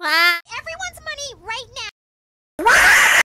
哇。